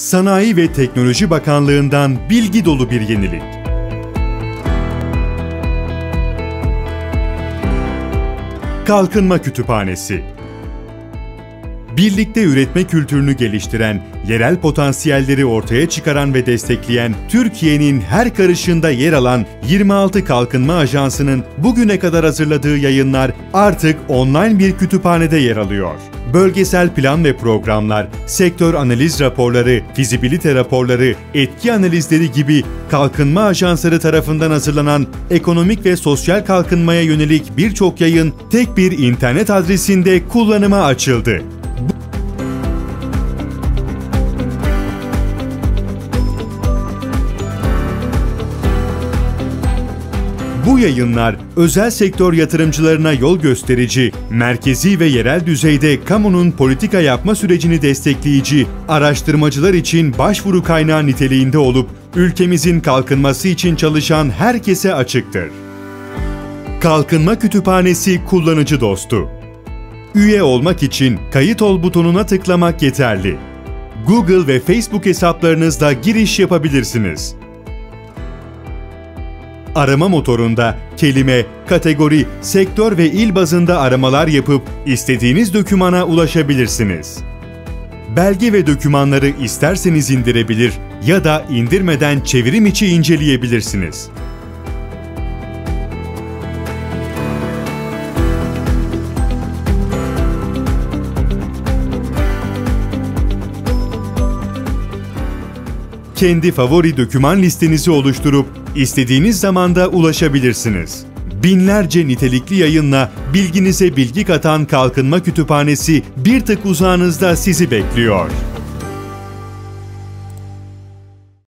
Sanayi ve Teknoloji Bakanlığı'ndan bilgi dolu bir yenilik. Kalkınma Kütüphanesi Birlikte üretme kültürünü geliştiren, yerel potansiyelleri ortaya çıkaran ve destekleyen Türkiye'nin her karışında yer alan 26 Kalkınma Ajansı'nın bugüne kadar hazırladığı yayınlar artık online bir kütüphanede yer alıyor. Bölgesel plan ve programlar, sektör analiz raporları, fizibilite raporları, etki analizleri gibi kalkınma ajansları tarafından hazırlanan ekonomik ve sosyal kalkınmaya yönelik birçok yayın tek bir internet adresinde kullanıma açıldı. Bu yayınlar özel sektör yatırımcılarına yol gösterici, merkezi ve yerel düzeyde kamunun politika yapma sürecini destekleyici, araştırmacılar için başvuru kaynağı niteliğinde olup ülkemizin kalkınması için çalışan herkese açıktır. Kalkınma Kütüphanesi kullanıcı dostu. Üye olmak için kayıt ol butonuna tıklamak yeterli. Google ve Facebook hesaplarınızda giriş yapabilirsiniz. Arama motorunda kelime, kategori, sektör ve il bazında aramalar yapıp istediğiniz dokümana ulaşabilirsiniz. Belge ve dokümanları isterseniz indirebilir ya da indirmeden çevirim içi inceleyebilirsiniz. Kendi favori doküman listenizi oluşturup istediğiniz zamanda ulaşabilirsiniz. Binlerce nitelikli yayınla bilginize bilgi katan Kalkınma Kütüphanesi bir tık uzağınızda sizi bekliyor.